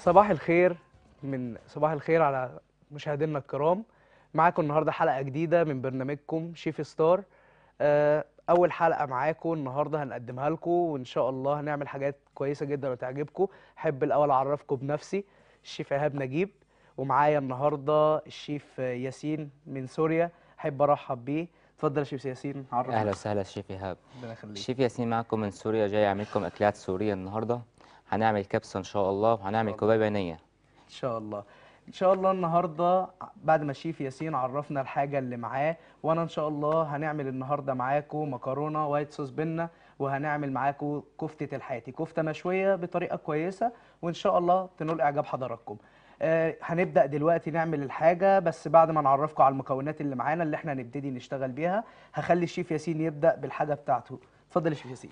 صباح الخير من صباح الخير على مشاهدينا الكرام. معاكم النهارده حلقة جديدة من برنامجكم شيف ستار. آه، أول حلقة معاكم النهارده هنقدمها لكم وإن شاء الله هنعمل حاجات كويسة جدا وتعجبكم. أحب الأول أعرفكم بنفسي الشيف إيهاب نجيب ومعايا النهارده الشيف ياسين من سوريا أحب أرحب بيه. اتفضل يا شيف ياسين عرف أهلا وسهلا الشيف إيهاب. الشيف ياسين معكم من سوريا جاي اعمل لكم أكلات سورية النهارده. هنعمل كبسة إن شاء الله وهنعمل كبابه نيه إن شاء الله. إن شاء الله النهارده بعد ما الشيف ياسين عرفنا الحاجة اللي معاه وأنا إن شاء الله هنعمل النهارده معاكم مكرونة وايت صوص بينا وهنعمل معاكم كفتة الحياتي. كفتة مشوية بطريقة كويسة وإن شاء الله تنول إعجاب حضراتكم. آه هنبدأ دلوقتي نعمل الحاجة بس بعد ما نعرفكم على المكونات اللي معانا اللي إحنا هنبتدي نشتغل بيها هخلي الشيف ياسين يبدأ بالحاجة بتاعته. اتفضل يا شيف ياسين.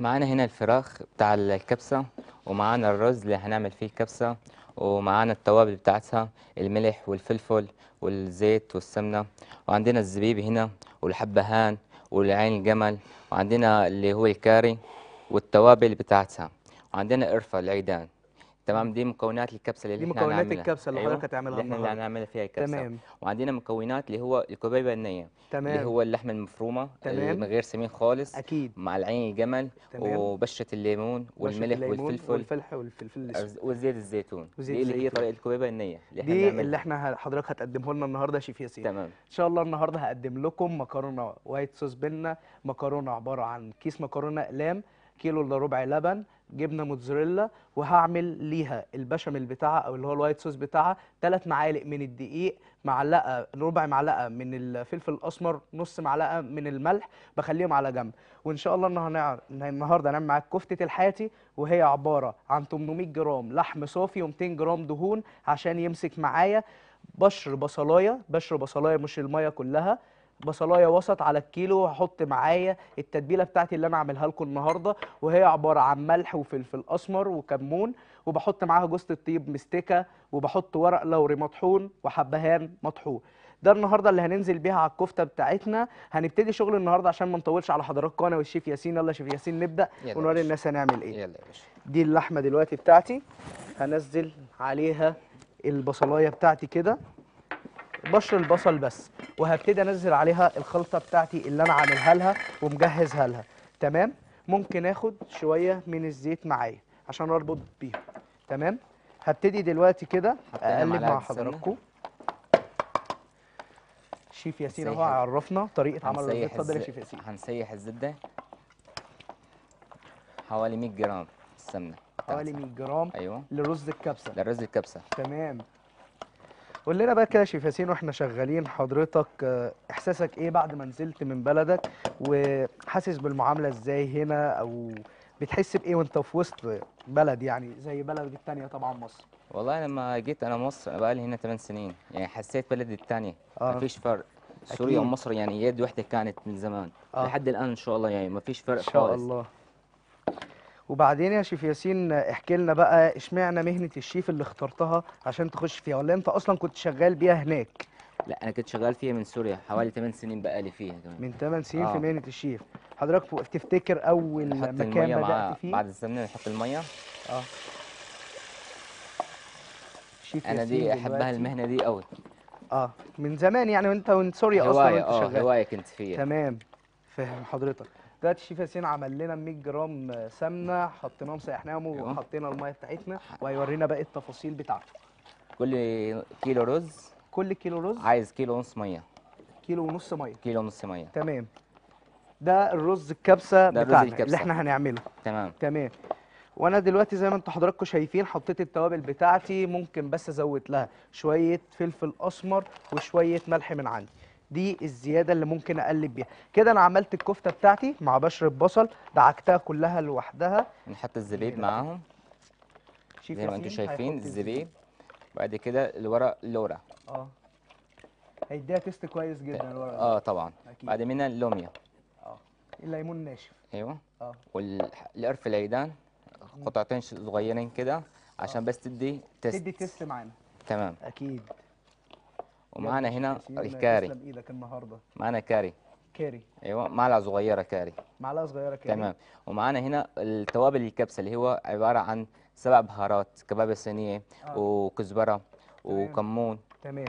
معانا هنا الفراخ بتاع الكبسة ومعانا الرز اللي هنعمل فيه الكبسة ومعانا التوابل بتاعتها الملح والفلفل والزيت والسمنة وعندنا الزبيب هنا والحبهان والعين الجمل وعندنا اللي هو الكاري والتوابل بتاعتها وعندنا قرفة العيدان. تمام دي مكونات الكبسة اللي دي إحنا مكونات. الكبسة اللي حضرتك هتعملها اللي إحنا اللي. هنعملها فيها الكبسة تمام وعندنا مكونات اللي هو الكبيبه النيه اللي تمام هو اللحمه المفرومة اللي تمام. من غير سمين خالص أكيد مع العين الجمل تمام. وبشرة الليمون والملح الليمون والفلفل والفلح والفلفل وزيت الزيتون وزيت دي اللي هي. طريقة الكبيبه النيه اللي إحنا دي بنعملها. اللي إحنا حضرتك هتقدمه لنا النهارده شيف ياسين تمام إن شاء الله النهارده هقدم لكم مكرونة white sauce penne مكرونة عبارة عن كيس مكرونة اقلام كيلو إلا ربع لبن جبنة موتزاريلا وهعمل ليها البشاميل بتاعها أو اللي هو ال white sauce بتاعها ثلاث معالق من الدقيق معلقة ربع معلقة من الفلفل الأسمر نص معلقة من الملح بخليهم على جنب. وإن شاء الله هنع- النهارده هنعمل معاك كفتة الحاتي وهي عبارة عن 800 جرام لحم صافي و200 جرام دهون عشان يمسك معايا. بشر بصلايه بشر بصلايه مش المية كلها. بصلايه وسط على الكيلو هحط معايا التتبيلة بتاعتي اللي أنا عاملها لكم النهارده وهي عبارة عن ملح وفلفل أسمر وكمون وبحط معاها جوز الطيب مستكة وبحط ورق لوري مطحون وحبهان مطحون. ده النهارده اللي هننزل بيها على الكفتة بتاعتنا. هنبتدي شغل النهارده عشان ما نطولش على حضراتكم أنا والشيف ياسين. يلا شيف ياسين نبدأ ونوري. الناس هنعمل إيه. يلا يا باشا. دي اللحمة دلوقتي بتاعتي. هنزل عليها البصلاية بتاعتي كده. بشر البصل بس وهبتدي انزل عليها الخلطة بتاعتي اللي أنا عاملها لها ومجهزها لها. تمام؟ ممكن آخد شوية من الزيت معايا عشان أربط بيهم. تمام؟ هبتدي دلوقتي كده أقلب مع. حضراتكم. شيف ياسين أهو عرفنا طريقة عمل هنسيح اتفضل يا شيف ياسين. هنسيح الزبدة. حوالي 100 جرام السمنه حوالي بتاعتها. 100 جرام أيوه. لرز الكبسة. ده الرز الكبسة. تمام. قول لنا بقى كده يا شيف ياسين وإحنا شغالين حضرتك آه، إحساسك إيه بعد ما نزلت من بلدك وحاسس بالمعاملة إزاي هنا أو بتحس بإيه وأنت في وسط بلد يعني زي بلدك التانية طبعا مصر والله لما جيت أنا مصر أنا بقالي هنا 8 سنين يعني حسيت بلدي الثانية آه. مفيش فرق سوريا. ومصر يعني يد واحدة كانت من زمان آه. لحد الآن إن شاء الله يعني مفيش فرق إن شاء خالص الله وبعدين يا شيف ياسين آه، احكي لنا بقى اشمعنى مهنة الشيف اللي اخترتها عشان تخش فيها؟ ولا انت أصلا كنت شغال بيها هناك؟ لا أنا كنت شغال فيها من سوريا حوالي 8 سنين بقالي فيها كمان. من 8 سنين في آه. مهنة الشيف. حضرتك تفتكر أول مكان بدأت فيه؟ بعد السمنه نحط المية. آه. شيف أنا دي أحبها المهنة دي قوي آه. من زمان يعني وأنت وانت سوريا أصلا وأنت آه شغال. هواية كنت فيها. تمام. فاهم حضرتك. دلوقتي الشيف ياسين عمل لنا 100 جرام سمنة حطيناهم سيحناهم أيوة. وحطينا المية بتاعتنا وهيورينا باقي التفاصيل بتاعته. كل كيلو رز. كل كيلو رز؟ عايز كيلو ونص مية. كيلو ونص مية. كيلو ونص مية. تمام. ده الرز الكبسة ده الرز بتاعنا اللي الكبسة. إحنا هنعمله. تمام. تمام. وأنا دلوقتي زي ما أنتوا حضراتكم شايفين حطيت التوابل بتاعتي ممكن بس ازود لها شوية فلفل أسمر وشوية ملح من عندي. دي الزيادة اللي ممكن أقلب بيها. كده أنا عملت الكفتة بتاعتي مع بشر البصل دعكتها كلها لوحدها. نحط الزبيب. معاهم. زي ما أنتم شايفين الزبيب. بعد كده الورق اللورا آه. هيديها تيست كويس جدا الورق. آه طبعا. أكيد. بعد منها اللوميا. آه. الليمون ناشف. أيوه. آه. والقرفة العيدان. قطعتين صغيرين كده. عشان بس تدي taste تدي taste معانا. تمام. أكيد. ومعانا هنا الكاري. إيدك النهارده. معانا كاري. كاري. أيوه معلقة صغيرة كاري. معلقة صغيرة كاري. تمام. ومعانا هنا التوابل الكبسة اللي هو عبارة عن سبع بهارات كبابة صينية آه. وكزبرة وكمون. تمام.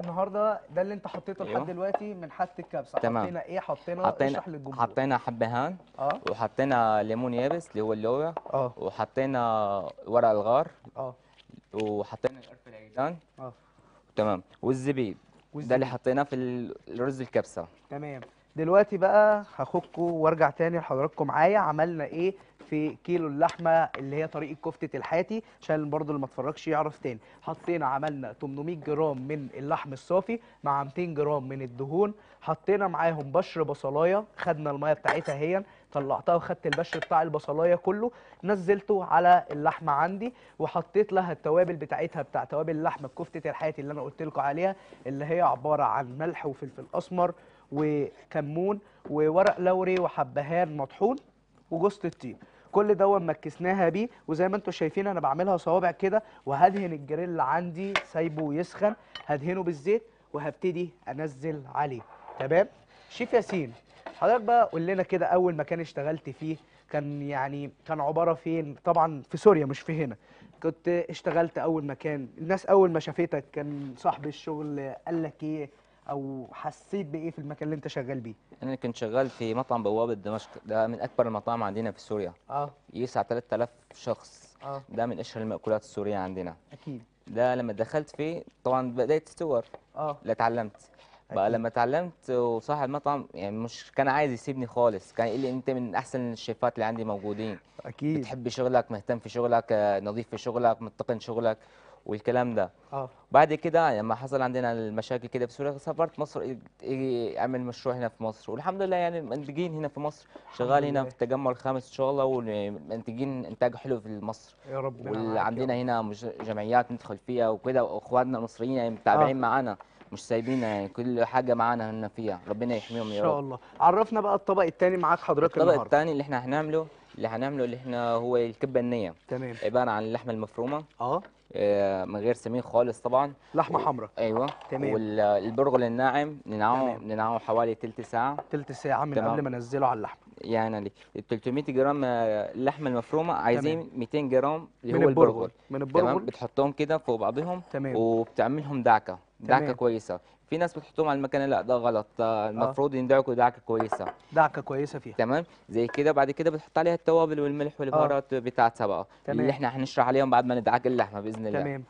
النهارده ده اللي انت حطيته لحد أيوه. دلوقتي من حاجة الكبسة. تمام. حطينا إيه؟ حطينا حطينا اشرح للجمهور. حطينا حبهان آه. وحطينا ليمون يابس اللي هو اللوبيا آه. وحطينا ورق الغار. آه. وحطينا القرفة العيدان. آه. تمام. والزبيب ده اللي حطيناه في ال- الرز الكبسة. تمام. دلوقتي بقى هاخدكم وارجع تاني لحضراتكم معايا. عملنا إيه في كيلو اللحمة اللي هي طريقة كفتة الحاتي؟ عشان برضو اللي ما اتفرجش يعرف تاني. حطينا عملنا 800 جرام من اللحم الصافي مع 200 جرام من الدهون. حطينا معاهم بشر بصلاية. خدنا المية بتاعتها هي. طلعتها وخدت البشر بتاع البصلاية كله نزلته على اللحمه عندي وحطيت لها التوابل بتاعتها بتاع توابل اللحمه بكفتة الحاتي اللي أنا قلت لكم عليها اللي هي عبارة عن ملح وفلفل أسمر وكمون وورق لوري وحبهان مطحون وجوز الطيب. كل ده مكسناها بيه وزي ما أنتم شايفين أنا بعملها صوابع كده وهدهن الجريل عندي سايبه يسخن هدهنه بالزيت وهبتدي أنزل عليه. تمام؟ شيف ياسين حضرتك بقى قول لنا كده أول مكان اشتغلت فيه كان يعني كان عبارة فين؟ طبعا في سوريا مش في هنا. كنت اشتغلت أول مكان. الناس أول ما شافتك كان صاحب الشغل قال لك إيه؟ أو حسيت بإيه في المكان اللي أنت شغال بيه؟ أنا كنت شغال في مطعم بوابة دمشق. ده من أكبر المطاعم عندنا في سوريا. آه. يسع 3000 شخص. آه. ده من أشهر المأكولات السورية عندنا. أكيد. ده لما دخلت فيه طبعا بدأت ستور آه. لا اتعلمت. بقى. لما اتعلمت وصاحب المطعم يعني مش كان عايز يسيبني خالص كان يقول لي أنت من أحسن الشيفات اللي عندي موجودين أكيد بتحب شغلك مهتم في شغلك نظيف في شغلك متقن شغلك والكلام ده آه بعد كده لما حصل عندنا المشاكل كده في سوريا سافرت مصر اعمل مشروع هنا في مصر والحمد لله يعني منتجين هنا في مصر شغال هنا. في التجمع الخامس إن شاء الله ومنتجين إنتاج حلو في مصر يا رب وعندنا. هنا جمعيات ندخل فيها وكده واخواتنا المصريين يعني متابعين آه. معانا مش سايبيننا يعني كل حاجة معانا هنا فيها. ربنا يحميهم إن يا شاء رب الله. عرفنا بقى الطبق التاني معاك حضرتك الطبق النهارده. الثاني اللي إحنا هنعمله اللي هنعمله اللي إحنا هو الكبة النية. تمام. عبارة عن اللحمه المفرومة. آه. آه، من غير سمين خالص طبعا. لحمة حمراء. أيوه. تمام. والبرغل الناعم ننعه تمام. ننعه حوالي تلت ساعة. تلت ساعة من تمام. قبل ما انزله على اللحمة. يعني ال 300 جرام آه، اللحمه المفرومة. عايزين 200 جرام اللي هو البرغل. البرغل. من تمام. البرغل بتحطهم كده فوق بعضهم تمام. وبتعملهم دعكة. دعكة. كويسة. في ناس بتحطهم على المكان لأ ده غلط آه، المفروض يندعكوا دعكة كويسة. دعكة كويسة فيها. تمام؟ زي كده بعد كده بتحط عليها التوابل والملح والبهارات بتاعتها بقى. تمام. اللي إحنا هنشرح عليهم بعد ما ندعك اللحمة بإذن الله. تمام.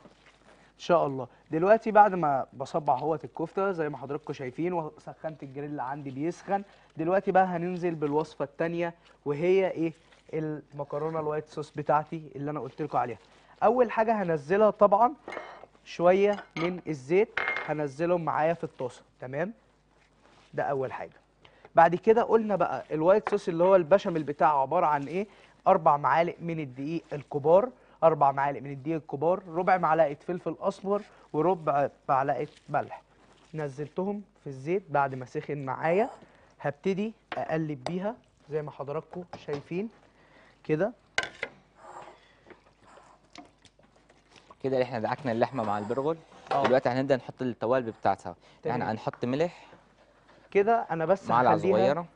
إن شاء الله. دلوقتي بعد ما بصبع اهوت الكفتة زي ما حضراتكم شايفين وسخنت الجريل اللي عندي بيسخن. دلوقتي بقى هننزل بالوصفة الثانية وهي إيه؟ المكرونة ال white sauce بتاعتي اللي أنا قلت لكم عليها. أول حاجة هنزلها طبعا شوية من الزيت هنزلهم معايا في الطاسة تمام؟ ده أول حاجة. بعد كده قلنا بقى الوايت صوص اللي هو البشاميل بتاعه عبارة عن إيه؟ أربع معالق من الدقيق الكبار أربع معالق من الدقيق الكبار ربع معلقة فلفل أسمر وربع معلقة ملح. نزلتهم في الزيت بعد ما سخن معايا هبتدي أقلب بيها زي ما حضراتكم شايفين كده. كده إحنا دعكنا اللحمة مع البرغل آه. دلوقتي هنبدأ نحط التوابل بتاعتها. تمام. يعني هنحط ملح كده أنا بس معلقه صغيره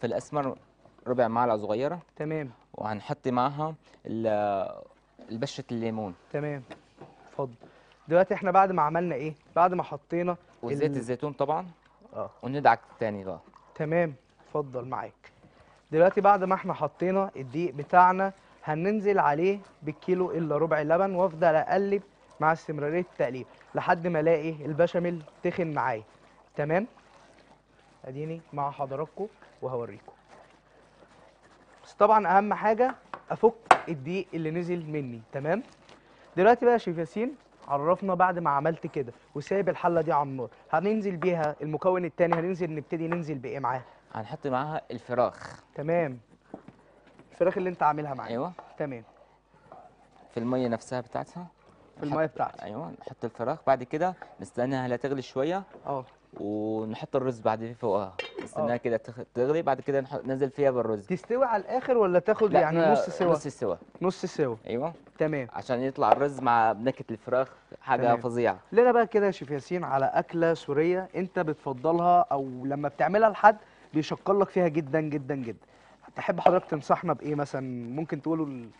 في الأسمر ربع معلقة صغيرة. تمام. وهنحط معاها ال- البشرة الليمون. تمام. اتفضل. دلوقتي إحنا بعد ما عملنا إيه؟ بعد ما حطينا وزيت ال- الزيتون طبعا. آه. وندعك تاني بقى. تمام. اتفضل معاك. دلوقتي بعد ما إحنا حطينا الدقيق بتاعنا هننزل عليه بالكيلو إلا ربع لبن وأفضل أقلب مع استمرارية التقليب لحد ما ألاقي البشاميل تخن معايا. تمام؟ أديني مع حضراتكم وهوريكم. بس طبعا أهم حاجة أفك الدقيق اللي نزل مني. تمام؟ دلوقتي بقى يا شيف ياسين عرفنا بعد ما عملت كده وسايب الحلة دي على النار هننزل بيها المكون التاني؟ هننزل نبتدي ننزل بإيه معاه هنحط معاها الفراخ. تمام. الفراخ اللي انت عاملها معايا. أيوه. تمام. في المية نفسها بتاعتها. في المية بتاعتي. أيوه نحط الفراخ. بعد كده نستناها لا تغلي شوية. آه. ونحط الرز بعد فوقها. نستناها كده تخ- تغلي. بعد كده ننزل فيها بالرز. تستوي على الآخر ولا تاخد يعني نص سوا؟ نص سوا. نص سوا. أيوه. تمام. عشان يطلع الرز مع نكهة الفراخ حاجة. فظيعة. لنا بقى كده يا شيف ياسين على أكلة سورية انت بتفضلها أو لما بتعملها لحد بيشكر لك فيها جدا جدا جدا. تحب حضرتك تنصحنا بإيه مثلا؟ ممكن تقولوا ل-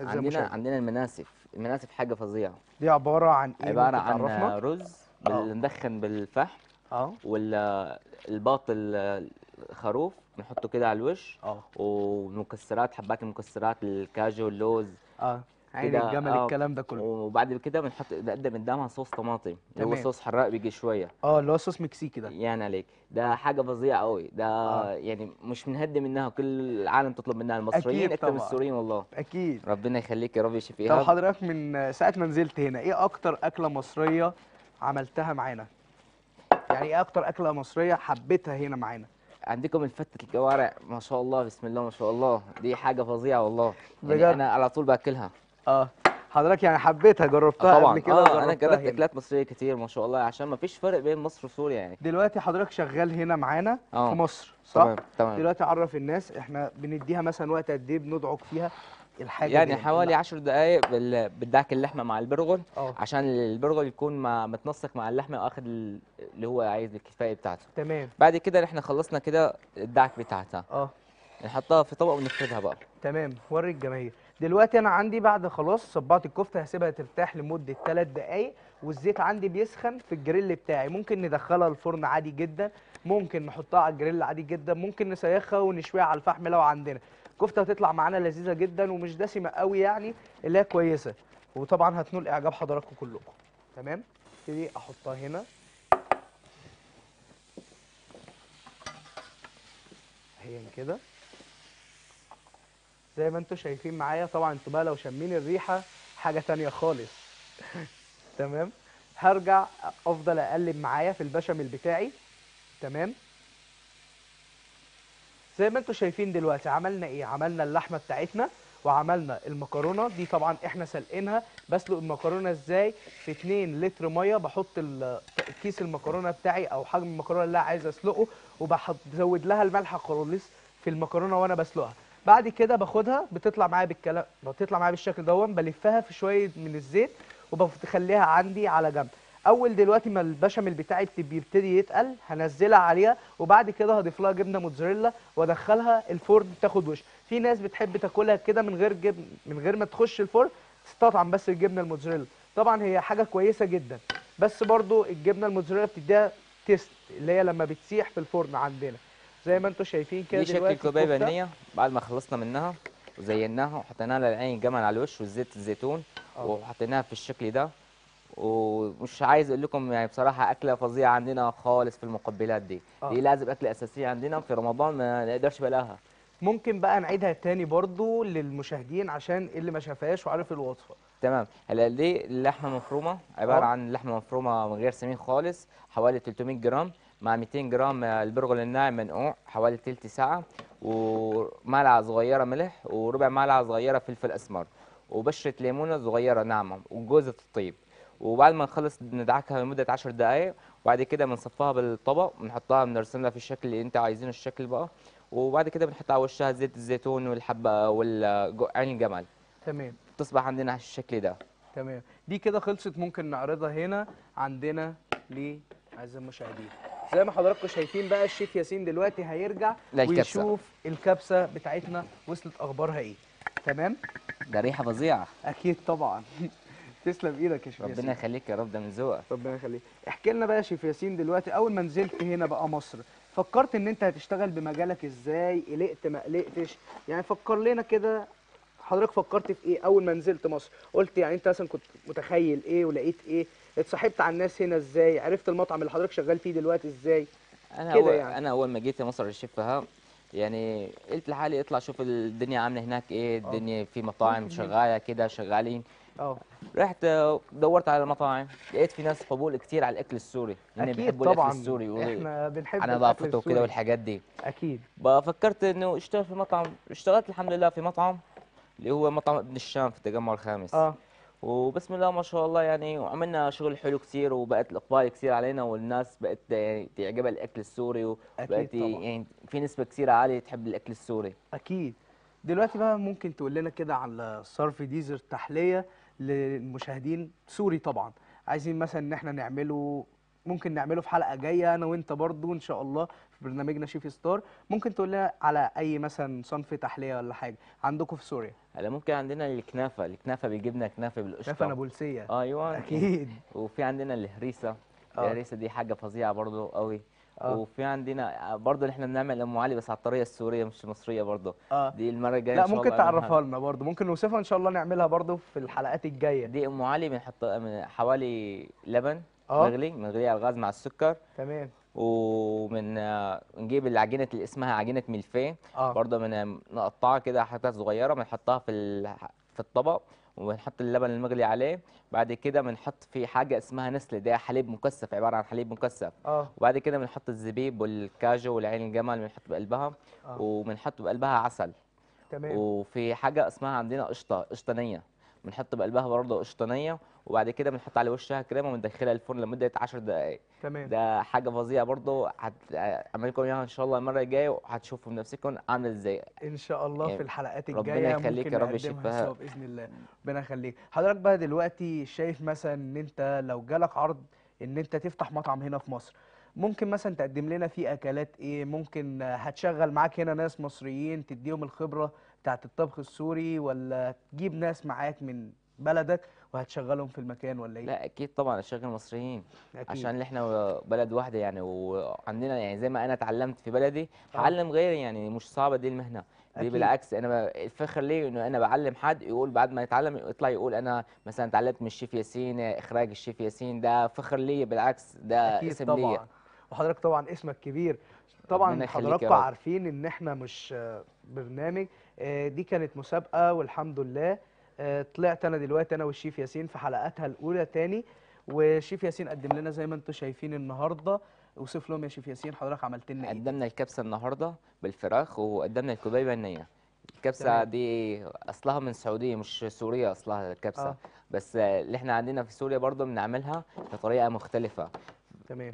عندنا المشاهد. عندنا المناسف. المناسف حاجة فظيعة. دي عبارة عن إيه؟ عبارة عن رز آه. بندخن بالفحم آه. والباط الخروف بنحطه كده على الوش آه. ومكسرات حبات المكسرات الكاجو اللوز. آه. عين كده، الجمل آه. الكلام ده كله. وبعد كده بنحط بنقدم قدامها صوص طماطم اللي هو. صوص حراق بيجي شوية. آه اللي هو صوص مكسيكي ده. يعني عليك. ده حاجة فظيعة قوي ده آه. يعني مش بنهدي منها كل العالم تطلب منها. المصريين أكتر من. السوريين والله. أكيد. ربنا يخليك يا رب يشفي طب حضرتك من ساعة ما نزلت هنا إيه أكتر أكلة مصرية عملتها معانا؟ يعني إيه أكتر أكلة مصرية حبيتها هنا معانا؟ عندكم الفتة الكوارع ما شاء الله بسم الله ما شاء الله. دي حاجة فظيعة والله؟ يعني أنا على طول باكلها. آه. حضرتك يعني حبيتها جربتها آه طبعا. قبل كده آه أنا جربت. أكلات مصرية كتير ما شاء الله عشان ما فيش فرق بين مصر وسوريا يعني. دلوقتي حضرتك شغال هنا معانا آه. في مصر صح؟ تمام تمام. دلوقتي عرف الناس إحنا بنديها مثلا وقت قد إيه بندعك فيها الحاجة يعني حوالي 10 دقائق بال- بدعك اللحمة مع البرغل آه. عشان البرغل يكون مع متنسق مع اللحمة وآخد ال- اللي هو عايز الكفاية بتاعته. تمام. بعد كده إحنا خلصنا كده الدعك بتاعتها. آه. نحطها في طبق ونفردها بقى. تمام. وري الجماهير. دلوقتي أنا عندي بعد خلاص صبعت الكفته هسيبها ترتاح لمده 3 دقائق والزيت عندي بيسخن في الجريل بتاعي. ممكن ندخلها الفرن عادي جدا ممكن نحطها على الجريل عادي جدا ممكن نسيخها ونشويها على الفحم لو عندنا. الكفته هتطلع معانا لذيذة جدا ومش دسمة قوي يعني اللي هي كويسة. وطبعا هتنول إعجاب حضراتكم كلكم. تمام؟ ابتدي أحطها هنا. اهي كده. زي ما أنتم شايفين معايا. طبعا أنتوا بقى لو شامين الريحة حاجة تانية خالص. تمام؟ هرجع أفضل أقلب معايا في البشاميل بتاعي. تمام؟ زي ما أنتم شايفين دلوقتي عملنا إيه؟ عملنا اللحمة بتاعتنا وعملنا المكرونة. دي طبعا إحنا سلقينها. بسلق المكرونة إزاي؟ في 2 لتر مية. بحط كيس المكرونة بتاعي أو حجم المكرونة اللي أنا عايز أسلقه وبزود لها الملح خالص في المكرونة وأنا بسلقها. بعد كده باخدها بتطلع معايا بالكلام بتطلع معايا بالشكل دون بلفها في شوية من الزيت وبخليها عندي على جنب. أول دلوقتي ما البشاميل بتاعي بت- بيبتدي يتقل هنزلها عليها وبعد كده هضيف لها جبنة موتزاريلا وأدخلها الفرن تاخد وش. في ناس بتحب تاكلها كده من غير جبن من غير ما تخش الفرن تستطعم بس الجبنة الموتزاريلا. طبعا هي حاجة كويسة جدا بس برضو الجبنة الموتزاريلا بتديها تيست اللي هي لما بتسيح في الفرن عندنا. زي ما أنتم شايفين كده دي شكل كوبايه. بنيه بعد ما خلصنا منها وزيناها وحطينا لها العين الجمل على الوش وزيت الزيتون آه. وحطيناها في الشكل ده ومش عايز أقول لكم يعني بصراحة أكلة فظيعة عندنا خالص في المقبلات دي آه. دي لازم أكلة أساسية عندنا في رمضان ما نقدرش بلاها ممكن بقى نعيدها تاني برضو للمشاهدين عشان اللي ما شافهاش وعارف الوصفة تمام هلا دي اللحمه مفرومة عبارة آه. عن لحمة مفرومة من غير سمين خالص حوالي 300 جرام مع 200 جرام البرغل الناعم منقوع حوالي تلت ساعة ومعلقه صغيرة ملح وربع معلقه صغيرة فلفل أسمر وبشرة ليمونة صغيرة ناعمة وجوزة الطيب. وبعد ما نخلص ندعكها لمدة 10 دقائق وبعد كده بنصفها بالطبق بنحطها بنرسم لها في الشكل اللي انت عايزينه الشكل بقى. وبعد كده بنحط على وشها زيت الزيتون والحبة والعين الجمل. تمام. تصبح عندنا الشكل ده. تمام. دي كده خلصت ممكن نعرضها هنا عندنا لأعزائي المشاهدين. زي ما حضراتكم شايفين بقى الشيف ياسين دلوقتي هيرجع للكبسة. ويشوف الكبسة بتاعتنا وصلت أخبارها إيه. تمام؟ ده ريحة فظيعة. أكيد طبعا. تسلم إيدك يا شيف ياسين. ربنا يخليك يا رب ده من ذوقك. ربنا يخليك. احكي لنا بقى يا شيف ياسين دلوقتي أول ما نزلت هنا بقى مصر فكرت إن أنت هتشتغل بمجالك إزاي؟ قلقت ما قلقتش؟ يعني فكر لنا كده حضرتك فكرت في إيه أول ما نزلت مصر؟ قلت يعني أنت مثلا كنت متخيل إيه ولقيت إيه؟ اتصاحبت على الناس هنا إزاي؟ عرفت المطعم اللي حضرتك شغال فيه دلوقتي إزاي؟ أنا كده أول يعني. أنا أول ما جيت مصر الشفها يعني قلت لحالي اطلع شوف الدنيا عاملة هناك إيه الدنيا في مطاعم شغالة كده شغالين. آه. رحت دورت على مطاعم لقيت في ناس قبول كتير على الأكل السوري. لأن أكيد بيحبوا الأكل السوري و- إحنا بنحب على نظافته. وكده والحاجات دي. أكيد. بقى فكرت إنه اشتغل في مطعم اشتغلت الحمد لله في مطعم اللي هو مطعم ابن الشام في التجمع الخامس. آه. وبسم الله ما شاء الله يعني وعملنا شغل حلو كثير وبقت الإقبال كثير علينا والناس بقت يعني تعجبها الأكل السوري وبقت. يعني في نسبة كثير عالية تحب الأكل السوري. أكيد. دلوقتي بقى ممكن تقول لنا كده على صنف dessert تحلية للمشاهدين سوري طبعا. عايزين مثلا إن إحنا نعمله ممكن نعمله في حلقة جاية أنا وأنت برضو إن شاء الله في برنامجنا شيف ستار. ممكن تقول لنا على أي مثلا صنف تحلية ولا حاجة؟ عندكم في سوريا؟ هلا ممكن عندنا الكنافة. الكنافة بالجبنه كنافة كنافة بالقشطه نابلسيه أيوه. أكيد. وفي عندنا الهريسة. آه. الهريسة دي حاجة فظيعة برضو قوي. آه. وفي عندنا برضو إحنا بنعمل أم علي بس على الطريقة السورية مش المصرية برضو. آه. دي المرة الجاية لا ممكن. تعرفها لنا برضو. ممكن نوصفها إن شاء الله نعملها برضو في الحلقات الجاية. دي أم علي بنحط من حوالي لبن. آه. مغلي بنغليه على الغاز مع السكر. تمام. ومن نجيب العجينة اللي اسمها عجينة ملفيه آه. برضه من نقطعها كده حتت صغيرة بنحطها في ال- في الطبق وبنحط اللبن المغلي عليه. بعد كده بنحط فيه حاجة اسمها نسله ده حليب مكثف عبارة عن حليب مكثف. آه. وبعد كده بنحط الزبيب والكاجو والعين الجمل بنحط بقلبها. آه. وبنحط بقلبها عسل. تمام. وفي حاجة اسمها عندنا قشطة قشطانية. بنحط بقلبها برضه قشطانية وبعد كده بنحط على وشها كريمة وبندخلها الفرن لمدة 10 دقائق تمام. ده حاجة فظيعة برضه. هعمل لكم اياها إن شاء الله المرة الجاية وهتشوفوا بنفسكم عامل إزاي. إن شاء الله يعني في الحلقات ربنا الجايه يخليك ممكن يا رب يشفها. بإذن الله. ربنا يخليك. حضرتك بقى دلوقتي شايف مثلا إن أنت لو جالك عرض إن أنت تفتح مطعم هنا في مصر ممكن مثلا تقدم لنا فيه أكلات إيه؟ ممكن هتشغل معاك هنا ناس مصريين تديهم الخبرة بتاعت الطبخ السوري ولا تجيب ناس معاك من بلدك وهتشغلهم في المكان ولا إيه؟ لا أكيد طبعا اشغل مصريين أكيد. عشان إحنا بلد واحدة يعني وعندنا يعني زي ما أنا اتعلمت في بلدي آه. هعلم غيري يعني مش صعبة دي المهنة. دي أكيد. بالعكس أنا الفخر لي إنه أنا بعلم حد يقول بعد ما يتعلم يطلع يقول أنا مثلا اتعلمت من الشيف ياسين إخراج الشيف ياسين. ده فخر لي بالعكس ده أكيد اسم طبعا. ليا وحضرتك طبعا اسمك كبير. طبعا حضراتكم. عارفين إن إحنا مش برنامج دي كانت مسابقة والحمد لله. آه، طلعت أنا دلوقتي أنا والشيف ياسين في حلقاتها الأولى تاني. وشيف ياسين قدم لنا زي ما أنتم شايفين النهارده. اوصف لهم يا شيف ياسين حضرتك عملت لنا إيه؟ قدمنا الكبسة النهارده بالفراخ وقدمنا الكبيبه النيه الكبسة تمام. دي أصلها من السعودية مش سوريا أصلها الكبسة. آه. بس اللي إحنا عندنا في سوريا برضه بنعملها بطريقة مختلفة. تمام.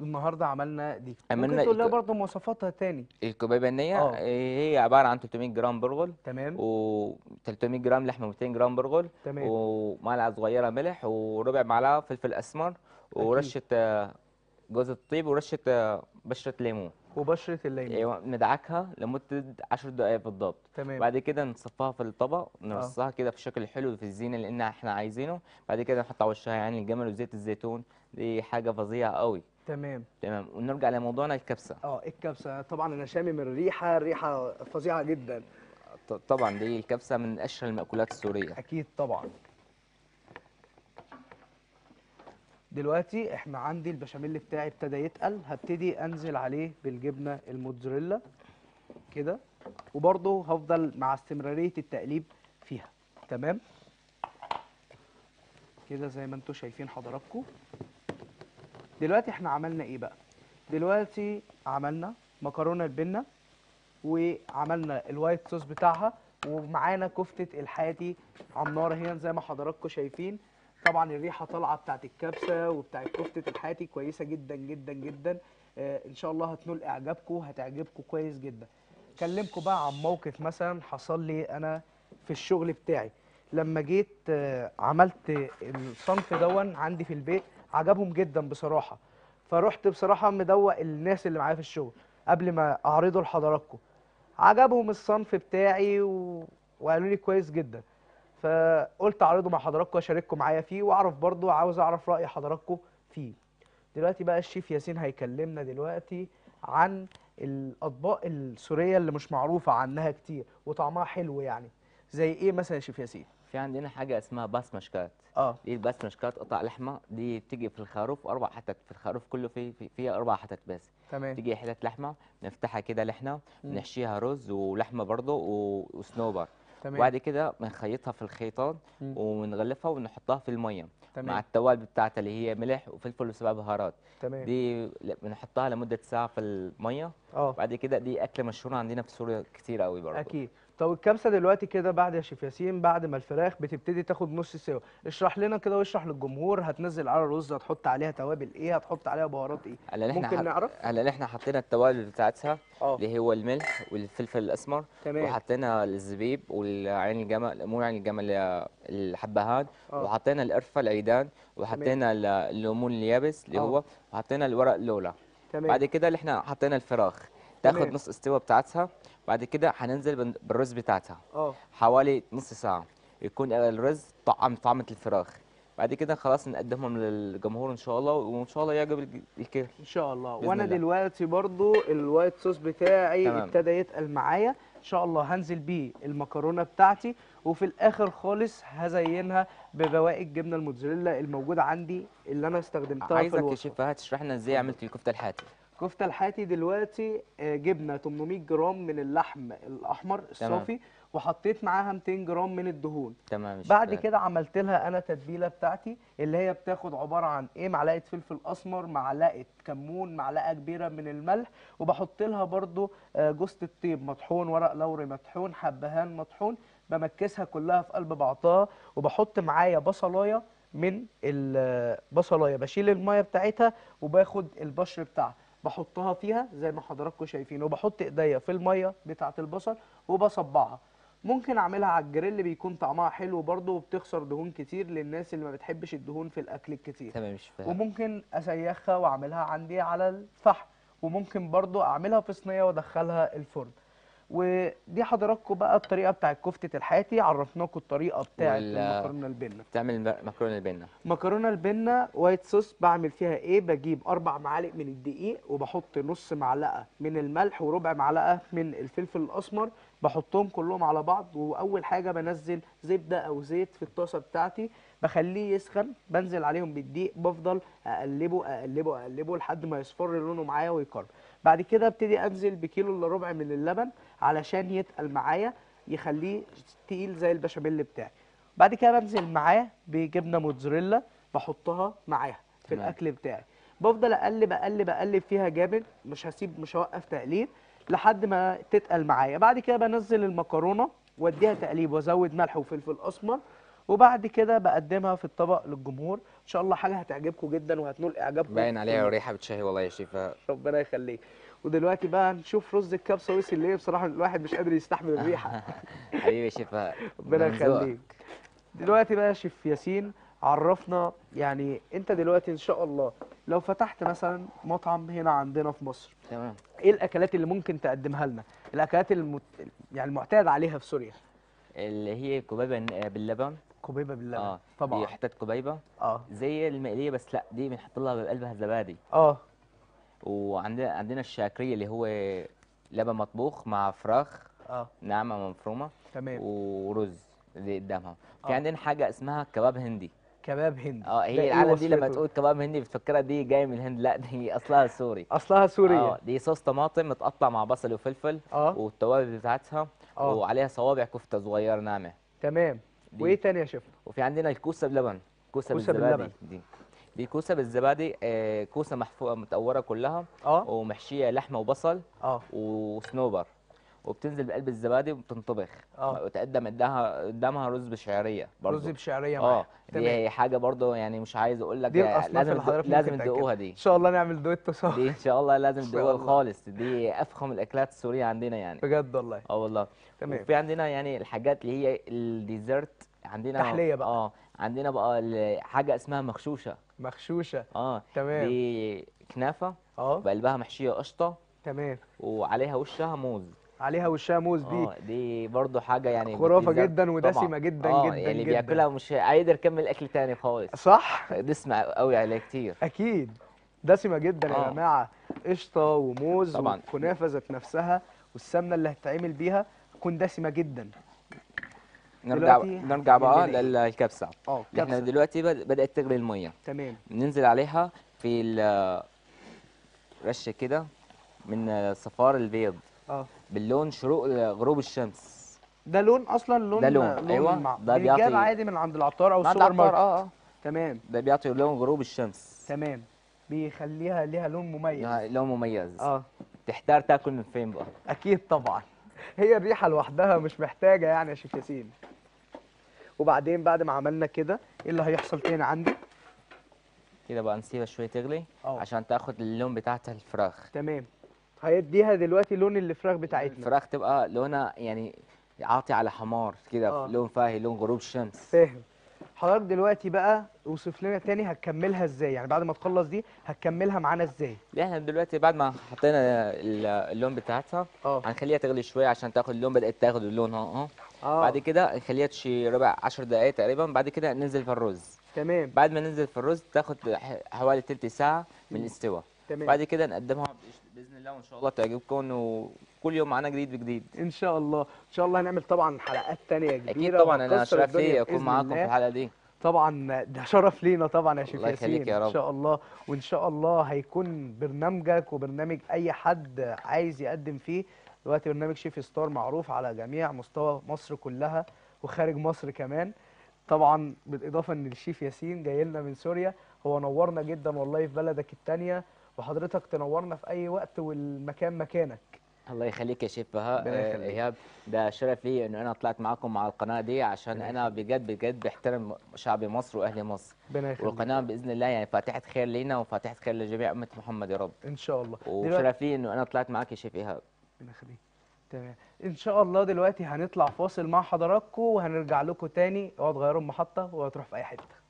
النهارده عملنا دي. عملنا ممكن تقول لنا الك- برضه مواصفاتها تاني. الكبيبه النيه آه. هي عبارة عن 300 جرام برغل تمام. و 300 جرام لحمة 200 جرام برغل تمام. ومعلقة صغيرة ملح وربع معلقة فلفل أسمر ورشة آه، جوز الطيب ورشة آه، بشرة ليمون. وبشرة الليمون. أيوه ندعكها لمدة 10 دقائق بالضبط. تمام. بعد كده نصفها في الطبق نرصها كده في شكل حلو في الزينة اللي إحنا عايزينه. بعد كده نحط على وشها عين الجمل وزيت الزيتون. دي حاجة فظيعة قوي تمام. تمام. ونرجع لموضوعنا الكبسة. آه الكبسة. طبعا أنا شامم الريحة الريحه فظيعة جدا. طبعا دي الكبسة من أشهر المأكولات السورية. أكيد طبعا. دلوقتي إحنا عندي البشاميل بتاعي ابتدى يتقل. هبتدي أنزل عليه بالجبنة الموتزاريلا كده. وبرضه هفضل مع استمرارية التقليب فيها. تمام؟ كده زي ما أنتم شايفين حضراتكم. دلوقتي إحنا عملنا إيه بقى؟ دلوقتي عملنا مكرونة البنة وعملنا الوايت صوص بتاعها ومعانا كفتة الحاتي على النار اهي زي ما حضراتكم شايفين. طبعا الريحة طالعة بتاعت الكبسة وبتاعت كفتة الحاتي كويسة جدا جدا جدا. آه إن شاء الله هتنول إعجابكم هتعجبكم كويس جدا. كلمكم بقى عن موقف مثلا حصل لي أنا في الشغل بتاعي. لما جيت آه عملت الصنف دون عندي في البيت عجبهم جدا بصراحة. فرحت بصراحة مدوق الناس اللي معايا في الشغل قبل ما أعرضه لحضراتكم. عجبهم الصنف بتاعي و... وقالوا لي كويس جدا. فقلت أعرضه مع حضراتكم وأشارككم معايا فيه وأعرف برضو عاوز أعرف رأي حضراتكم فيه. دلوقتي بقى الشيف ياسين هيكلمنا دلوقتي عن الأطباق السورية اللي مش معروفة عنها كتير وطعمها حلو يعني. زي إيه مثلا يا شيف ياسين؟ في عندنا حاجة اسمها باسمشكات آه. دي الباسمشكات قطع لحمة دي بتيجي في الخروف أربع حتت في الخروف كله في في- فيها أربع حتت بس. تمام. تيجي حتت لحمة نفتحها كده لحمة مم. بنحشيها رز ولحمة برضه و- وصنوبر. تمام. وبعد كده بنخيطها في الخيطان. ونغلفها ونحطها في المية مع تمام التوابل بتاعتها اللي هي ملح وفلفل وسبع بهارات. تمام. دي بنحطها لمدة ساعة في المية. آه. بعد كده دي أكلة مشهورة عندنا في سوريا كتير قوي برضه أكيد. طب الكبسة دلوقتي كده بعد يا شيف ياسين بعد ما الفراخ بتبتدي تاخد نص سوا اشرح لنا كده واشرح للجمهور هتنزل على الرز هتحط عليها توابل إيه هتحط عليها بهارات إيه؟ هلا ممكن حط- نعرف؟ هلا نحن حطينا التوابل بتاعتها آه. اللي هو الملح والفلفل الأسمر تمام. وحطينا الزبيب والعين الجمل مو عين الجمل الحبهان آه. وحطينا القرفة العيدان وحطينا ال- الليمون اليابس اللي آه. هو وحطينا الورق اللولا تمام. بعد كده اللي إحنا حطينا الفراخ تاخد. نص استوى بتاعتها بعد كده حننزل بال- بالرز بتاعتها. آه. حوالي نص ساعة يكون الرز طعم طعمة الفراخ. بعد كده خلاص نقدمهم للجمهور إن شاء الله وإن شاء الله يعجب الكل إن شاء الله. وأنا الله. دلوقتي برضو الوايت صوص بتاعي. ابتدى يتقل معايا. شاء الله هنزل بيه المكرونة بتاعتي وفي الآخر خالص هزينها ببواقي الجبنة الموتزاريلا الموجودة عندي اللي أنا استخدمتها في عايزك يا الوصفة. شيف فهد تشرح لنا إزاي عملت الكفتة الحاتي. كفتة الحاتي دلوقتي آه، جبنا 800 جرام من اللحم الأحمر الصافي وحطيت معاها 200 جرام من الدهون. تمام بعد. كده عملت لها أنا تتبيلة بتاعتي اللي هي بتاخد عبارة عن إيه؟ معلقة فلفل أسمر معلقة كمون معلقة كبيرة من الملح وبحط لها برضو آه، جوز الطيب مطحون ورق لوري مطحون حبهان مطحون بمكسها كلها في قلب بعضها وبحط معايا بصلاية من البصلايه بشيل المية بتاعتها وباخد البشر بتاعها. بحطها فيها زي ما حضراتكم شايفين وبحط إيديا في المية بتاعة البصل وبصبعها. ممكن أعملها على الجريل بيكون طعمها حلو برضه وبتخسر دهون كتير للناس اللي ما بتحبش الدهون في الأكل الكتير. تمام شيف فهد وممكن أسيخها وأعملها عندي على الفحم. وممكن برضه أعملها في صينية وأدخلها الفرن. ودي حضراتكم بقى الطريقة بتاعت كفتة الحاتي. عرفناكم الطريقة بتاعت المكرونة البنة. بتعمل م- مكرونة البنة. مكرونة البنة وايت صوص بعمل فيها إيه؟ بجيب أربع معالق من الدقيق وبحط نص معلقة من الملح وربع معلقة من الفلفل الأسمر بحطهم كلهم على بعض وأول حاجة بنزل زبدة أو زيت في الطاسة بتاعتي بخليه يسخن بنزل عليهم بالدقيق بفضل أقلبه أقلبه أقلبه لحد ما يصفر لونه معايا ويقرب بعد كده أبتدي أنزل بكيلو إلا ربع من اللبن علشان يتقل معايا يخليه تقيل زي البشاميل بتاعي. بعد كده بنزل معاه بجبنة موتزاريلا بحطها معاها في. الأكل بتاعي. بفضل أقلب أقلب أقلب فيها جامد مش هسيب مش هوقف تقليب لحد ما تتقل معايا بعد كده بنزل المكرونة واديها تقليب وازود ملح وفلفل أسمر وبعد كده بقدمها في الطبق للجمهور إن شاء الله حاجة هتعجبكم جدا وهتنول إعجابكم باين عليها. ريحة بتشهي والله يا شيف. ربنا يخليك ودلوقتي بقى نشوف رز الكبسة وصل ليه بصراحة الواحد مش قادر يستحمل الريحة حبيبي يا شيف. ربنا. يخليك دلوقتي بقى يا شيف ياسين عرفنا يعني أنت دلوقتي إن شاء الله لو فتحت مثلا مطعم هنا عندنا في مصر تمام. إيه الأكلات اللي ممكن تقدمها لنا؟ الأكلات المت... يعني المعتاد عليها في سوريا. اللي هي كبيبة ن- باللبن. كبيبه باللبن. آه طبعا. دي حتة كبيبة آه. زي المقلية بس لأ دي بنحط لها بقلبها زبادي. آه. وعندنا عندنا الشاكرية اللي هو لبن مطبوخ مع فراخ. آه. ناعمة مفرومة. تمام. ورز اللي قدامها. في آه. عندنا حاجة اسمها كباب هندي. كباب هندي. آه هي إيه العالم دي لما؟ تقول كباب هندي بتفكرها دي جاية من الهند. لا دي أصلها سوري. أصلها سوريا آه دي صوص طماطم متقطع مع بصل وفلفل آه. والتوابل بتاعتها آه. وعليها صوابع كفتة صغيرة ناعمة. تمام. وإيه تاني يا شيف؟ وفي عندنا الكوسة بلبن. كوسة, كوسة بالزبادي. باللبن. دي. دي كوسة بالزبادي آه كوسة محفوظة متقورة كلها آه. ومحشية لحمة وبصل آه. وصنوبر وبتنزل بقلب الزبادي وبتنطبخ. آه. وتقدم قدامها قدامها رز بشعرية برضو. رز بشعرية آه. دي هي حاجة برضو يعني مش عايز أقول لك دي الأصناف لازم لازم تدوقوها دي. إن شاء الله نعمل دويتو سوا. دي إن شاء الله لازم تدوقوها. خالص. دي أفخم الأكلات السورية عندنا يعني. بجد والله. آه والله. تمام. وفي عندنا يعني الحاجات اللي هي ال dessert. عندنا تحلية بقى. آه. عندنا بقى حاجة اسمها مخشوشة مغشوشة. آه. تمام. دي كنافة. آه. بقلبها محشية قشطة. تمام. وعليها وشها موز. عليها وشها موز دي آه دي برضو حاجة يعني خرافة جدا ودسمة جدا آه جدا يعني اللي جدا. بياكلها مش قادر يكمل أكل تاني خالص. صح؟ دسمة قوي عليه كتير. أكيد. دسمة جدا يا آه. جماعة. قشطة وموز طبعاً. وكنافة ذات نفسها والسمنة اللي هتتعمل بيها تكون دسمة جدا. نرجع نرجع بقى هنعمل إيه؟ للكبسة. آه إحنا دلوقتي بد- بدأت تغلي المية. تمام. ننزل عليها في رشة كده من صفار البيض. آه. باللون شروق غروب الشمس. ده لون أصلا لون ده لون، أيوة، مع... ده بيعطي- عادي من عند العطار أو السوبر ماركت. آه آه. تمام. ده بيعطي لون غروب الشمس. تمام. بيخليها ليها لون مميز. لون مميز. آه. تحتار تاكل من فين بقى؟ أكيد طبعا. هي الريحه لوحدها مش محتاجة يعني يا شيف ياسين. وبعدين بعد ما عملنا كده إيه اللي هيحصل تاني عندي؟ كده بقى نسيبها شوية تغلي آه. عشان تاخد اللون بتاعتها الفراخ. تمام. هيديها دلوقتي لون الفراخ بتاعتنا. الفراخ تبقى لونها يعني عاطي على حمار كده آه. لون فاهي لون غروب الشمس. فاهم. حضرتك دلوقتي بقى اوصف لنا تاني هتكملها إزاي؟ يعني بعد ما تخلص دي هتكملها معانا إزاي؟ إحنا دلوقتي بعد ما حطينا ال- اللون بتاعتها آه. هنخليها تغلي شوية عشان تاخد اللون بدأت تاخد اللون اهو آه. بعد كده نخليها شي ربع 10 دقائق تقريبا. بعد كده ننزل في الرز. تمام. بعد ما ننزل في الرز تاخد حوالي تلت ساعة من الاستوى. تمام. بعد كده نقدمها بإذن الله وإن شاء الله تعجبكم وكل يوم معانا جديد بجديد. إن شاء الله. إن شاء الله هنعمل طبعا حلقات تانية كبيرة أكيد طبعا أنا شرف الدنيا لي أكون معاكم في. الحلقة دي. طبعا ده شرف لينا طبعا يا شيخ ياسين. يا إن رب. شاء الله. وإن شاء الله هيكون برنامجك وبرنامج أي حد عايز يقدم فيه. دلوقتي برنامج شيف ستار معروف على جميع مستوى مصر كلها وخارج مصر كمان. طبعا بالإضافة إن الشيف ياسين جاي لنا من سوريا. هو نورنا جدا والله في بلدك التانية. وحضرتك تنورنا في أي وقت والمكان مكانك. الله يخليك يا شيف بهاء آه،. إيهاب ده شرف لي انه أنا طلعت معاكم مع القناة دي عشان أنا بجد بجد بحترم شعب مصر وأهل مصر. والقناة بإذن الله يعني فاتحة خير لينا وفاتحة خير لجميع أمة محمد يا رب. إن شاء الله. وشرف لي انه أنا طلعت معاك يا شيف إيهاب. ربنا يخليك. تمام. إن شاء الله دلوقتي هنطلع فاصل مع حضراتكم وهنرجع لكم تاني. اوعوا تغيروا المحطة وهتروح في أي حتة.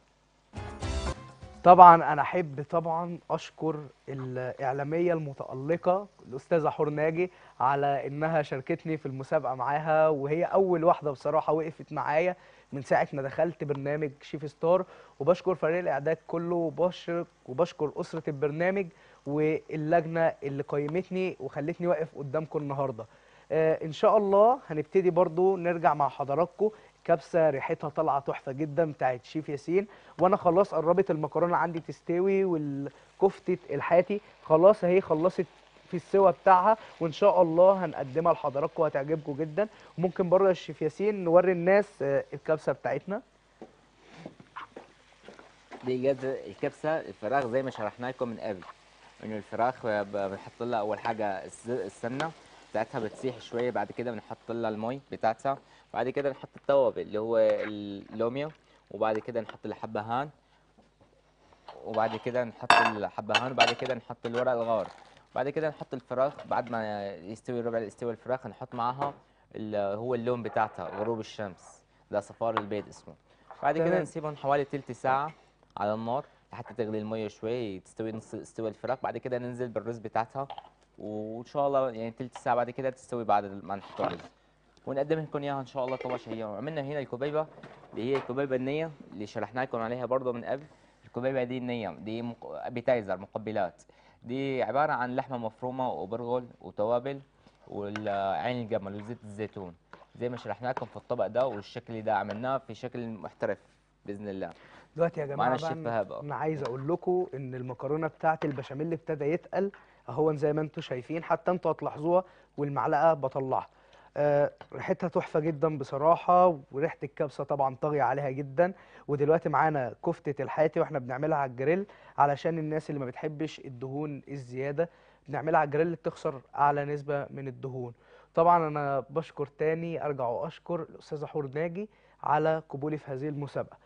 طبعا أنا أحب طبعا أشكر الإعلامية المتألقة الأستاذة حور ناجي على إنها شاركتني في المسابقة معاها وهي أول واحدة بصراحة وقفت معايا من ساعة ما دخلت برنامج شيف ستار. وبشكر فريق الإعداد كله وبشكر وبشكر أسرة البرنامج واللجنة اللي قيمتني وخلتني واقف قدامكم النهارده. آه إن شاء الله هنبتدي برضو نرجع مع حضراتكم. كبسة ريحتها طالعة تحفة جدا بتاعت شيف ياسين. وأنا خلاص قربت المكرونة عندي تستوي والكفتة الحاتي. خلاص اهي خلصت في السوا بتاعها وإن شاء الله هنقدمها لحضراتكم وهتعجبكم جدا. وممكن بره الشيف ياسين نوري الناس آه، الكبسة بتاعتنا. دي جد الكبسة الفراخ زي ما شرحنا لكم من قبل. إنه الفراخ ب- بنحط لها أول حاجة الس- السمنة. بتاعتها بتسيح شوية بعد كده بنحط لها المي بتاعتها بعد كده نحط التوابل اللي هو اللوميا وبعد كده نحط الحبهان وبعد كده نحط الحبهان وبعد كده نحط الورق الغار بعد كده نحط الفراخ بعد ما يستوي ربع يستوي الفراخ نحط معاها ال- هو اللون بتاعتها غروب الشمس ده صفار البيض اسمه بعد كده. نسيبهم حوالي تلت ساعة على النار لحتى تغلي المية شوية تستوي نص استوى الفراخ بعد كده ننزل بالرز بتاعتها وإن شاء الله يعني تلت ساعة بعد كده تستوي بعد ما نحط الرز. ونقدم لكم إياها إن شاء الله طبعا شهية وعملنا هنا الكبيبة اللي هي الكبيبة النية اللي شرحنا لكم عليها برضه من قبل. الكبيبة دي النية دي مق... ابيتايزر مقبلات. دي عبارة عن لحمة مفرومة وبرغل وتوابل والعين الجمل وزيت الزيتون. زي ما شرحنا لكم في الطبق ده والشكل ده عملناه في شكل محترف بإذن الله. دلوقتي يا جماعة الشيف. أنا عايز أقول لكم إن المكرونة بتاعت البشاميل ابتدى يتقل اهو زي ما أنتم شايفين حتى أنتوا هتلاحظوها والمعلقة بطلعها. آه ريحتها تحفة جدا بصراحة وريحة الكبسة طبعا طاغية عليها جدا. ودلوقتي معانا كفتة الحاتي وإحنا بنعملها على الجريل علشان الناس اللي ما بتحبش الدهون الزيادة بنعملها على الجريل تخسر أعلى نسبة من الدهون. طبعا أنا بشكر تاني أرجع وأشكر الأستاذة حور ناجي على قبولي في هذه المسابقة.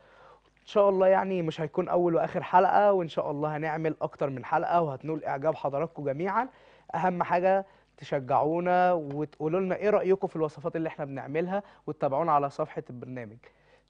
شاء الله يعني مش هيكون أول وآخر حلقة وإن شاء الله هنعمل أكتر من حلقة وهتنول إعجاب حضراتكم جميعا. أهم حاجة تشجعونا وتقولوا لنا إيه رأيكم في الوصفات اللي إحنا بنعملها وتتابعونا على صفحة البرنامج.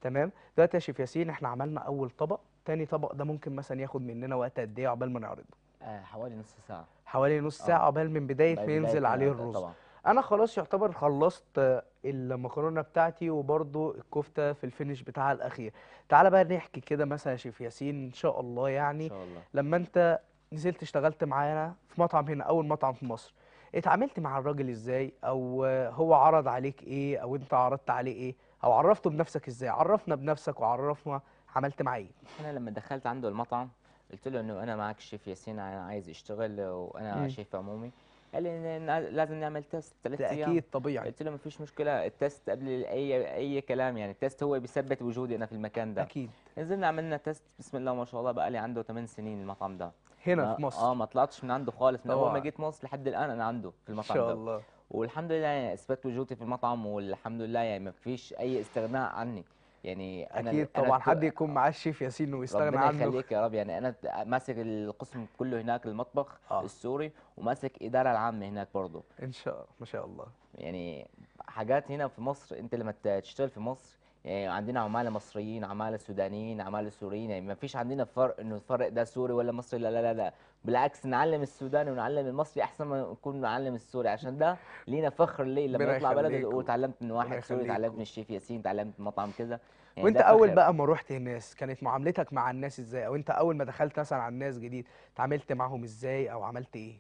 تمام؟ دلوقتي يا شيف ياسين إحنا عملنا أول طبق. تاني طبق ده ممكن مثلا ياخد مننا وقت قد إيه عقبال ما نعرضه؟ آه حوالي نص ساعة. حوالي نص آه. ساعة عقبال من بداية ما ينزل عليه الرز. طبعا. أنا خلاص يعتبر خلصت المكرونة بتاعتي وبرضو الكفتة في الفينش بتاعها الأخير. تعالى بقى نحكي كده مثلا يا شيف ياسين إن شاء الله يعني إن شاء الله. لما أنت نزلت اشتغلت معانا في مطعم هنا أول مطعم في مصر اتعاملت مع الراجل إزاي؟ أو هو عرض عليك إيه؟ أو أنت عرضت عليه إيه؟ أو عرفته بنفسك إزاي؟ عرفنا بنفسك وعرفنا عملت معاه إيه. أنا لما دخلت عنده المطعم قلت له إنه أنا معك شيف ياسين أنا عايز اشتغل وأنا. شيف عمومي. قال لي لازم نعمل test ثلاث أيام. أكيد طبيعي. قلت له مفيش مشكلة ال test قبل أي أي كلام يعني. ال test هو بيثبت وجودي أنا في المكان ده. أكيد. نزلنا عملنا test بسم الله ما شاء الله بقى لي عنده 8 سنين المطعم ده. هنا ما- في مصر. آه ما طلعتش من عنده خالص. من أول ما. جيت مصر لحد الآن أنا عنده في ان المطعم شاء ده. الله. والحمد لله يعني أثبت وجودي في المطعم والحمد لله يعني ما فيش أي استغناء عني. يعني أنا أكيد طبعا حد يكون معاه الشيف ياسين ويستغنى ربنا عنه. يخليك يا رب. يعني أنا ماسك القسم كله هناك المطبخ آه. السوري وماسك إدارة العامة هناك برضه. إن شاء الله ما شاء الله. يعني حاجات هنا في مصر أنت لما تشتغل في مصر يعني عندنا عمالة مصريين عمالة سودانيين عمالة سوريين يعني ما فيش عندنا فرق إنه الفرق ده سوري ولا مصري. لا لا لا لا. بالعكس نعلم السوداني ونعلم المصري أحسن ما نكون نعلم السوري. عشان ده لينا فخر ليه؟ لما ربنا يطلع بلد. يقول تعلمت من واحد سوري تعلمت. من الشيف ياسين تعلمت من مطعم كذا. يعني وأنت أول. بقى ما روحت الناس كانت معاملتك مع الناس إزاي؟ أو أنت أول ما دخلت مثلا على الناس جديد اتعاملت معاهم إزاي؟ أو عملت إيه؟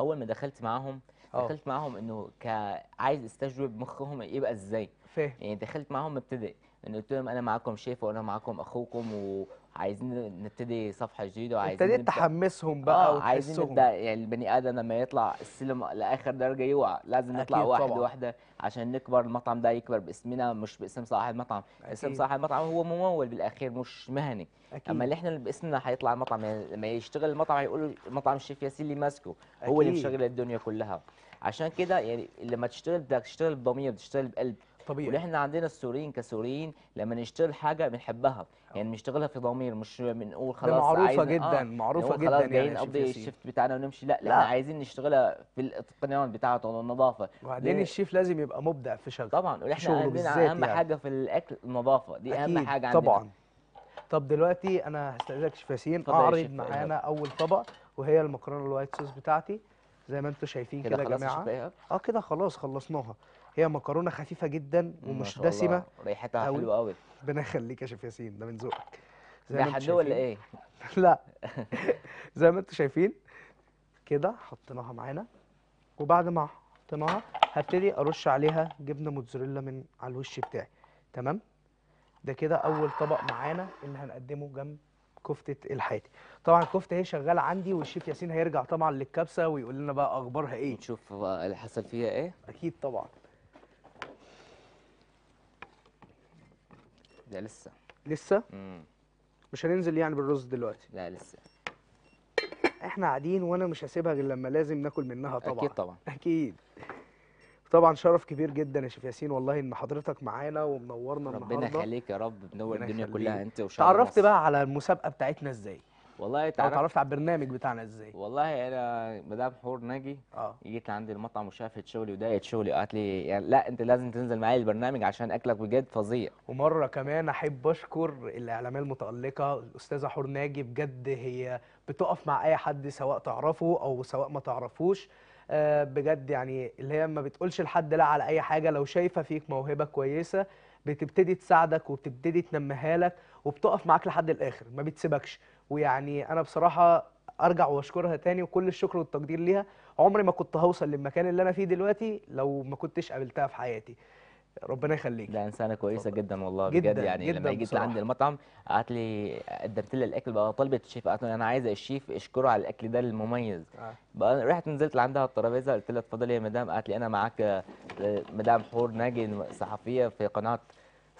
أول ما دخلت معاهم آه. دخلت معاهم إنه ك عايز استجوب مخهم يبقى إزاي؟ فاهم. يعني دخلت معاهم مبتدئ. انه قلت لهم أنا معاكم شيف وأنا معاكم أخوكم وعايزين نبتدي صفحة جديدة وعايزين ابتديت نبدأ تحمسهم بقى آه عايزين نبدأ. يعني البني آدم لما يطلع السلم لآخر درجة يوعى لازم نطلع أكيد واحدة. واحدة عشان نكبر. المطعم ده يكبر باسمنا مش باسم صاحب المطعم. اسم أكيد. صاحب المطعم هو ممول بالأخير مش مهني. أكيد. أما اللي إحنا باسمنا هيطلع المطعم يعني لما يشتغل المطعم هيقولوا مطعم الشيف ياسين اللي ماسكه. هو اللي أكيد. مشغل الدنيا كلها. عشان كده يعني لما تشتغل بدك تشتغل بضمير بتشتغل بقلب. طبيعي ونحن عندنا السوريين كسوريين لما نشتغل حاجة بنحبها يعني بنشتغلها في ضمير مش بنقول خلاص معروفة عايزين- جدا آه معروفة نقول جدا خلاص يعني جايين نقضي ياسين. الشيفت بتاعنا ونمشي لا, لا لا. إحنا عايزين نشتغلها في الاتقان بتاعته والنظافة وبعدين؟ الشيف لازم يبقى مبدع في شغله طبعا وإحنا عندنا أهم يعني. حاجة في الأكل النظافة دي أهم أكيد حاجة عندنا طبعا طب دلوقتي أنا هستأذنك شيف ياسين أعرض معانا أول طبق وهي المكرونة الوايت صوص بتاعتي زي ما أنتم شايفين كده يا جماعة؟ آه كده خلاص خلصناها هي مكرونة خفيفة جدا ومش دسمه ريحتها أوي. حلوة قوي ربنا يخليك يا شيف ياسين ده من ذوقك. زي ده حدو ولا. إيه؟ لا. زي ما أنتم شايفين كده حطيناها معانا. وبعد ما حطيناها هبتدي أرش عليها جبنة موتزاريلا من على الوش بتاعي. تمام؟ ده كده أول طبق معانا اللي هنقدمه جنب كفتة الحاتي. طبعا الكفتة هي شغالة عندي والشيف ياسين هيرجع طبعا للكبسة ويقول لنا بقى أخبارها إيه. نشوف اللي حصل فيها إيه. أكيد طبعا. ده لسه. لسه؟ امم مش هننزل يعني بالرز دلوقتي. لا لسه. إحنا قاعدين وأنا مش هسيبها غير لما لازم ناكل منها طبعا. أكيد طبعا. أكيد. طبعا شرف كبير جدا يا شيف ياسين والله إن حضرتك معانا ومنورنا ربنا النهارده. يخليك يا رب منور ربنا الدنيا يخليك. كلها أنت وشعب تعرفت مصر. بقى على المسابقة بتاعتنا إزاي؟ والله أو تعرفت تعرفت على البرنامج بتاعنا إزاي؟ والله أنا مدام حور ناجي آه. جيت لعندي المطعم وشافت شغلي وضايقت شغلي وقالت لي يعني لا انت لازم تنزل معايا البرنامج عشان اكلك بجد فظيع. ومرة كمان احب اشكر الاعلامية المتألقة الاستاذة حور ناجي بجد هي بتقف مع اي حد سواء تعرفه أو سواء ما تعرفوش. آه، بجد يعني اللي هي ما بتقولش لحد لا على اي حاجة لو شايفة فيك موهبة كويسة بتبتدي تساعدك وبتبتدي تنميها لك وبتقف معاك لحد الآخر ما بتسيبكش. ويعني أنا بصراحة أرجع وأشكرها تاني وكل الشكر والتقدير ليها عمري ما كنت هوصل للمكان اللي أنا فيه دلوقتي لو ما كنتش قابلتها في حياتي ربنا يخليك ده إنسانة كويسة. جدا والله جداً، بجد يعني لما جداً جيت بصراحة. لعند المطعم قالت لي قدمت لي الأكل بقى طلبت الشيف قالت لي أنا عايزه الشيف اشكره على الأكل ده المميز آه. بقى رحت نزلت لعندها الترابيزة قلت لها اتفضلي يا مدام قالت لي أنا معاك آه، مدام حور ناجي صحفية في قناة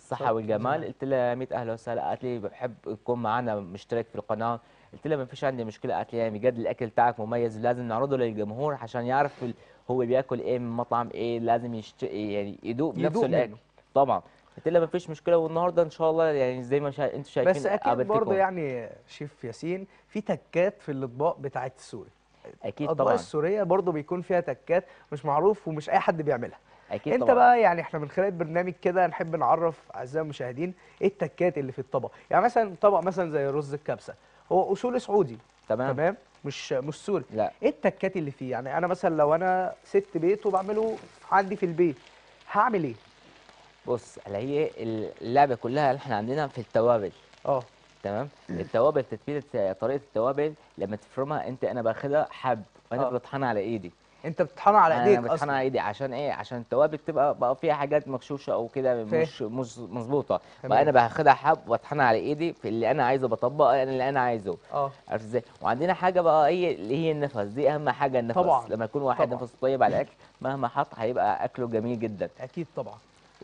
الصحه صح، والجمال. قلت لها 100 أهلا وسهلا. قالت لي بحب تكون معانا مشترك في القناة. قلت لها ما فيش عندي مشكلة. قالت لي يعني بجد الأكل بتاعك مميز ولازم نعرضه للجمهور عشان يعرف هو بياكل إيه من مطعم إيه. لازم يشت... يعني يدوق بنفسه الأكل. طبعا. قلت لها ما فيش مشكلة. والنهاردة إن شاء الله يعني زي ما شا... أنتم شايفين بس أكيد. برضه يعني شيف ياسين في تكات في الأطباق بتاعت السوري. أكيد الأطباق طبعا. السورية برضه بيكون فيها تكات مش معروف ومش أي حد بيعملها. أكيد أنت طبعا. بقى يعني إحنا من خلال برنامج كده نحب نعرف أعزائي المشاهدين إيه التكات اللي في الطبق. يعني مثلا طبق مثلا زي رز الكبسة هو أصول سعودي تمام. تمام؟ مش مش سوري. لا. إيه التكات اللي فيه؟ يعني أنا مثلا لو أنا ست بيت وبعمله عندي في البيت هعمل إيه؟ بص هي اللعبة كلها اللي إحنا عندنا في التوابل. آه. تمام؟ التوابل تتبيلة طريقة التوابل لما تفرمها أنت أنا باخدها حب وأنا آه. بطحنها على إيدي. انت بتطحنها على أنا ايديك أصلا. على ايدي عشان إيه؟ عشان التوابل تبقى بقى فيها حاجات مغشوشة أو كده. مش مظبوطة. تمام. بقى أنا باخدها حب واطحنها على ايدي في اللي أنا عايزه بطبق أنا اللي أنا عايزه. آه. عارف إزاي؟ وعندنا حاجة بقى هي اللي هي النفس. دي اهم حاجة النفس. طبعاً، لما يكون واحد طبعاً. نفسه طيب على الأكل مهما حط هيبقى أكله جميل جدا. أكيد طبعا.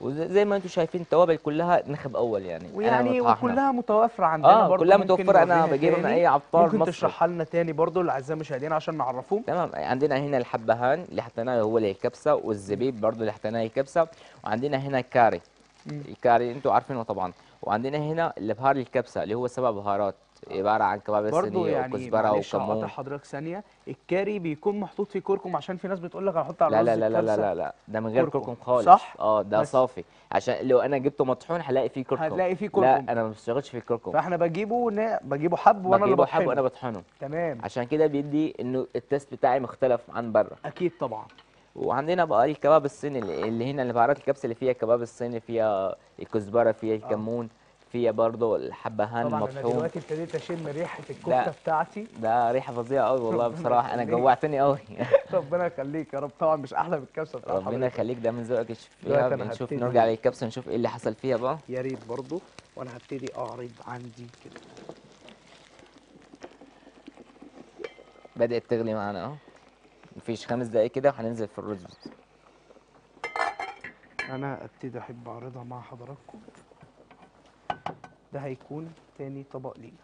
وزي ما أنتم شايفين التوابل كلها نخب أول يعني. ويعني. وكلها متوفره عندنا آه برضو. كلها متوفرة. أنا بجيبها من. أي عطار ممكن مصري. تشرحها لنا تاني برضو الاعزاء المشاهدين عشان نعرفهم. تمام. عندنا هنا الحبهان اللي حطيناه هو الكبسه والزبيب برضه اللي حطيناه الكبسه وعندنا هنا الكاري. مم. الكاري أنتوا عارفينه طبعا. وعندنا هنا البهار الكبسه اللي هو سبع بهارات. عباره عن كبابة صينيه يعني وكزبرة وكمون. حضرتك ثانية. الكاري بيكون محطوط فيه كركم عشان في ناس بتقول لك هحط على لا الرز لا لا لا لا. لا لا ده من غير كركم. كركم خالص. صح؟ آه ده صافي. عشان لو أنا جبته مطحون هلاقي فيه كركم هتلاقي فيه لا كركم. أنا ما بشتغلش في الكركم فإحنا بجيبه نا... بجيبه حب وأنا اللي بجيبه حب بطحنه. وأنا بطحنه. تمام. عشان كده بيدي إنه التست بتاعي مختلف عن بره. أكيد طبعا. وعندنا بقى الكباب الصيني اللي اللي هنا البهارات الكبسة اللي فيها كباب الصيني فيها الكزبرة فيها الكمون. فيها برضه الحبهان طبعا أنا المطحون دلوقتي ابتديت أشم ريحة الكفتة لا. بتاعتي. ده ريحة فظيعة قوي والله بصراحة. أنا. جوعتني قوي ربنا يخليك يا رب. طبعا مش أحلى من الكبسة بتاعت ربنا يخليك. ده من ذوقك فيها هبتدي. نرجع للكبسة نشوف إيه اللي حصل فيها بقى. يا ريت برضو. وأنا هبتدي أعرض عندي كده. بدأت تغلي معانا أهو. مفيش خمس دقايق كده وهننزل في الرز. أنا أبتدي أحب أعرضها مع حضراتكم. ده هيكون تاني طبق لينا.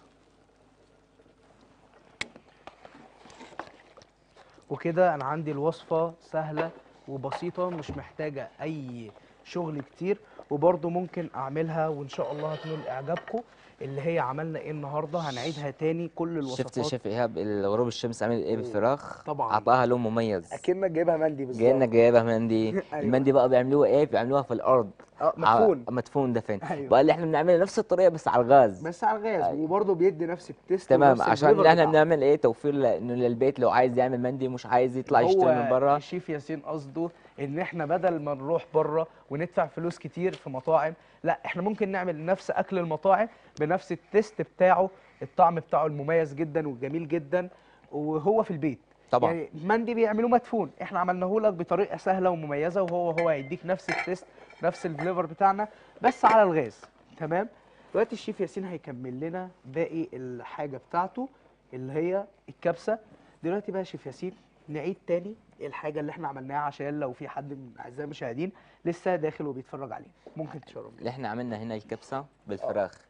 وكده أنا عندي الوصفة سهلة وبسيطة مش محتاجة أي شغل كتير. وبرضه ممكن أعملها وإن شاء الله هتنول إعجابكم اللي هي عملنا إيه النهارده. هنعيدها تاني كل الوصفات. شفت شيف إيهاب الغروب الشمس عامل إيه بالفراخ طبعاً. عطاها لون مميز. أكنك جايبها مندي بالظبط. جاينا جايبها مندي. أيوة. المندي بقى بيعملوها إيه؟ بيعملوها في الأرض. آه مدفون. مدفون دفن أيوة. بقى اللي إحنا بنعملها نفس الطريقة بس على الغاز. بس على الغاز أيوة. وبرضه بيدي نفس التيست تمام. عشان إحنا. بنعمل إيه؟ توفير إنه للبيت لو عايز يعمل مندي مش عايز يطلع يشتري من هو بره. الشيف ياسين قصده إن إحنا بدل ما نروح بره وندفع فلوس كتير في مطاعم لا إحنا ممكن نعمل نفس أكل المطاعم بنفس ال taste بتاعه الطعم بتاعه المميز جدا والجميل جدا وهو في البيت. طبعا. يعني مندي بيعملوه مدفون. إحنا عملناه لك بطريقة سهلة ومميزة وهو هو هيديك نفس ال taste نفس ال flavor بتاعنا بس على الغاز. تمام؟ دلوقتي الشيف ياسين هيكمل لنا باقي الحاجة بتاعته اللي هي الكبسة. دلوقتي بقى شيف ياسين نعيد تاني الحاجة اللي إحنا عملناها عشان لو في حد من أعزائي المشاهدين لسه داخل وبيتفرج علينا ممكن تشرب. اللي إحنا عملنا هنا الكبسة بالفراخ.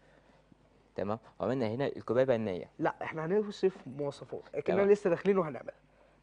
تمام؟ وعملنا هنا الكبيبه النيه لا إحنا هنوصف مواصفات. لكننا. لسه داخلين وهنعملها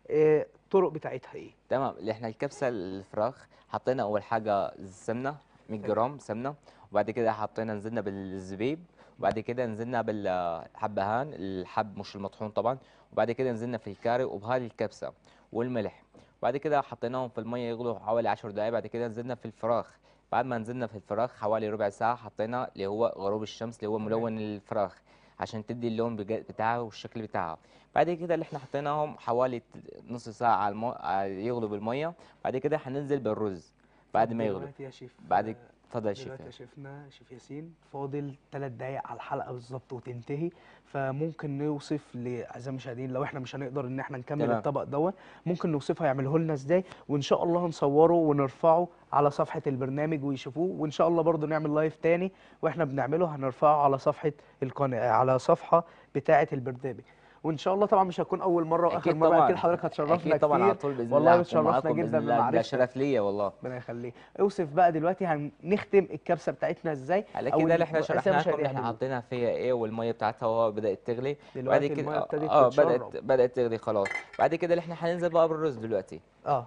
إيه الطرق بتاعتها إيه؟ تمام. اللي إحنا الكبسة الفراخ حطينا أول حاجة السمنه 100 جرام سمنة. وبعد كده حطينا نزلنا بالزبيب. وبعد كده نزلنا بالحبهان الحب مش المطحون طبعا. وبعد كده نزلنا في الكاري. وبهذه الكبسة والملح. وبعد كده حطيناهم في المية يغلوا حوالي 10 دقائق بعد كده نزلنا في الفراخ. بعد ما نزلنا في الفراخ حوالي ربع ساعة حطينا اللي هو غروب الشمس اللي هو. ملون الفراخ عشان تدي اللون بتاعها والشكل بتاعها. بعد كده اللي إحنا حطيناهم حوالي نص ساعة على المو... على- يغلوا بالمية. بعد كده هننزل بالرز بعد ما شيف. بعد اتفضل يا شيف دلوقتي يا شيفنا شيف ياسين فاضل ثلاث دقايق على الحلقة بالظبط وتنتهي فممكن نوصف لأعزائي المشاهدين لو إحنا مش هنقدر إن إحنا نكمل تمام. الطبق دوت ممكن نوصفه يعمله لنا إزاي وإن شاء الله هنصوره ونرفعه على صفحة البرنامج ويشوفوه وإن شاء الله برضو نعمل لايف تاني وإحنا بنعمله هنرفعه على صفحة القناة على صفحة بتاعة البرنامج وإن شاء الله طبعا مش هتكون أول مرة وآخر أكيد مرة. طبعا. أكيد حضرتك هتشرفنا أكيد طبعا على كتير طول بإذن والله الله بتشرفنا جدا الله. ده. شرف ليا والله. ربنا يخليك. اوصف بقى دلوقتي هنختم الكبسة بتاعتنا إزاي؟ على كده اللي إحنا الأسامي شرحنا مش لكم إحنا. حطينا فيها إيه والمية بتاعتها وهو بدأت تغلي. بعد كده ابتدت آه. بدأت بدأت تغلي خلاص. بعد كده اللي إحنا هننزل بقى بالرز دلوقتي. آه.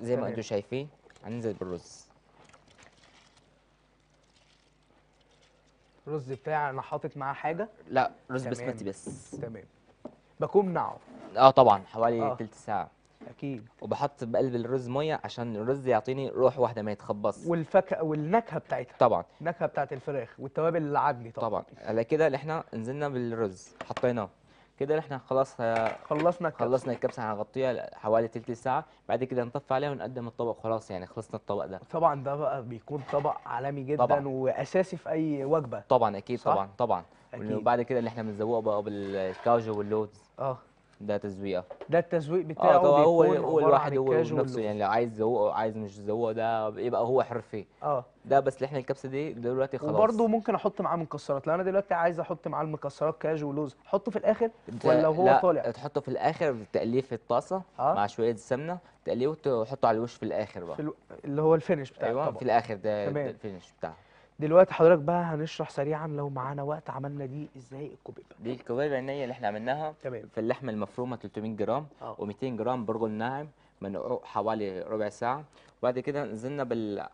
زي ما. أنتم شايفين هننزل بالرز. الرز بتاعي أنا حاطط معاه حاجة؟ لا رز. بسمتي بس. تمام. بكون نعه آه طبعا حوالي آه. تلت ساعة. أكيد. وبحط بقلب الرز مية عشان الرز يعطيني روح واحدة ما يتخبص. والفاكهه والنكهة بتاعتها. طبعا. النكهة بتاعت الفراخ والتوابل اللي عدني طبعا, طبعا. على كده اللي إحنا نزلنا بالرز حطيناه. كده إحنا خلاص آه، خلصنا الكبسة. خلصنا الكبسة هنغطيها حوالي تلت ساعة. بعد كده نطفي عليها ونقدم الطبق. خلاص يعني خلصنا الطبق ده. طبعا ده بقى بيكون طبق عالمي جدا طبعاً. وأساسي في أي وجبة. طبعا أكيد صح؟ طبعا طبعا. أكيد. وبعد كده اللي إحنا بنزوقه بقى بالكاجو واللوز آه. ده تزويقة. ده التزويق بتاعه آه هو هو الواحد هو نفسه. يعني لو عايز يزوقه عايز مش يزوقه ده يبقى هو حر فيه آه. ده بس إحنا الكبسة دي دلوقتي خلاص. وبرضه ممكن أحط معاه مكسرات. لو أنا دلوقتي عايز أحط معاه المكسرات كاجو ولوز أحطه في الآخر ولا هو لا طالع؟ تحطه في الآخر تقليه في الطاسة آه. مع شوية سمنة تقليه وتحطه على الوش في الآخر بقى. في ألو... اللي هو ال finish بتاع أيوه في الآخر ده. ده ال finish بتاعه. دلوقتي حضرتك بقى هنشرح سريعا لو معانا وقت عملنا دي إزاي الكبيبه دي الكبيبه النية اللي إحنا عملناها تمام. في اللحمه المفرومه 300 جرام آه. و200 جرام برغل ناعم منقوع حوالي ربع ساعة. وبعد كده نزلنا بال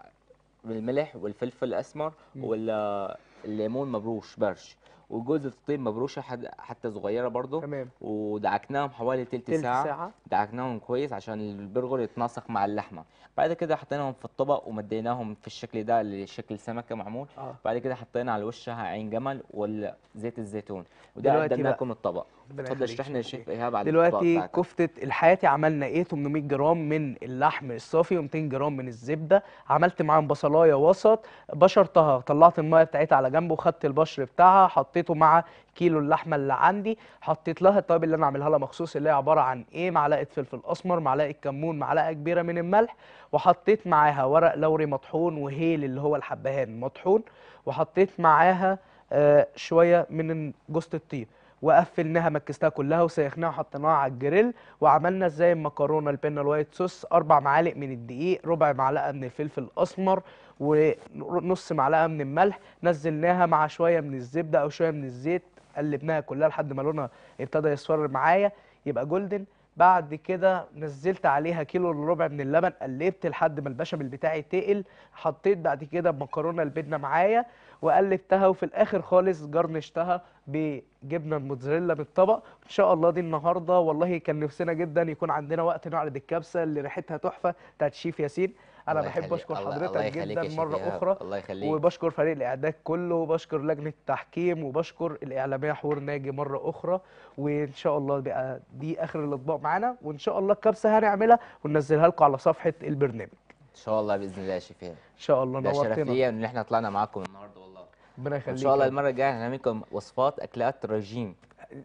بالملح والفلفل الأسمر. والليمون مبروش برش. وجوز الطيب مبروشه حد- حتى صغيرة برضو. تمام. ودعكناهم حوالي تلت ساعة. ساعة. دعكناهم كويس عشان البرغل يتناسق مع اللحمة. بعد كده حطيناهم في الطبق ومديناهم في الشكل ده اللي شكل سمكة معمول. آه. بعد كده حطينا على وشها عين جمل وزيت الزيتون. وده دلوقتي قدمنا بقى- لكم الطبق. اتفضل اشرح لنا يا. شيف إيهاب على دلوقتي كفتة الحياتي عملنا إيه؟ 800 جرام من اللحم الصافي و200 جرام من الزبدة. عملت معاهم بصلاية وسط بشرتها طلعت المية بتاعتها على جنب وخدت البشر بتاعها حطيته مع كيلو اللحمة اللي عندي. حطيت لها التوابل اللي أنا عاملها لها مخصوص اللي هي عبارة عن إيه؟ معلقة فلفل أسمر معلقة كمون معلقة كبيرة من الملح. وحطيت معاها ورق لورا مطحون وهيل اللي هو الحبهان مطحون وحطيت معاها آه شوية من جوزة الطيب. وقفلناها مكستها كلها وسيخناها وحطيناها على الجريل وعملنا إزاي المكرونة ال penne ال white sauce أربع معالق من الدقيق ربع معلقة من الفلفل الأسمر ونص معلقة من الملح نزلناها مع شوية من الزبدة أو شوية من الزيت قلبناها كلها لحد ما لونها ابتدى يصفر معايا يبقى جولدن بعد كده نزلت عليها كيلو إلا ربع من اللبن قلبت لحد ما البشاميل بتاعي تقل حطيت بعد كده المكرونه البيضه معايا وقلبتها وفي الآخر خالص جرنشتها بجبنة الموتزاريلا بالطبق إن شاء الله دي النهارده والله كان نفسنا جدا يكون عندنا وقت نعرض الكبسة اللي ريحتها تحفة بتاعت شيف ياسين. أنا الله بحب يخليك- أشكر الله- حضرتك الله يا جدا مرة أخرى الله يخليك. وبشكر فريق الإعداد كله وبشكر لجنة التحكيم وبشكر الإعلامية حور ناجي مرة أخرى وإن شاء الله بقى دي آخر الأطباق معانا وإن شاء الله الكبسة هنعملها وننزلها لكم على صفحة البرنامج. إن شاء الله بإذن الله يا إيهاب. إن شاء الله ده شرف نورتنا. ليا إن إحنا طلعنا معاكم النهارده والله. ربنا يخليك شاء الله المرة الجاية هنعمل لكم وصفات أكلات رجيم.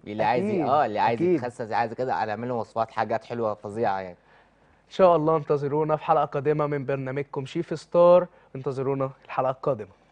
اللي عايز آه اللي عايز. يتخسس عايز كده هنعمل لهم وصفات حاجات حلوة فظيعة يعني. ان شاء الله انتظرونا في حلقة قادمة من برنامجكم شيف ستار. انتظرونا الحلقة القادمة.